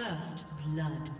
First blood.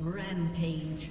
Rampage.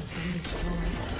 has been destroyed.